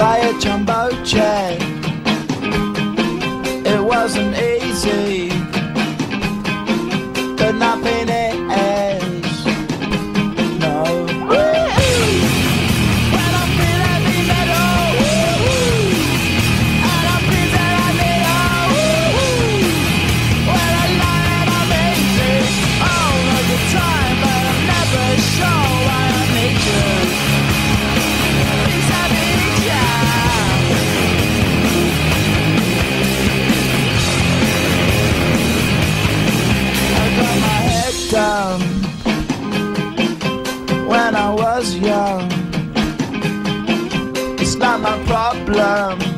by a jumbo jet. It wasn't. eight. not my problem.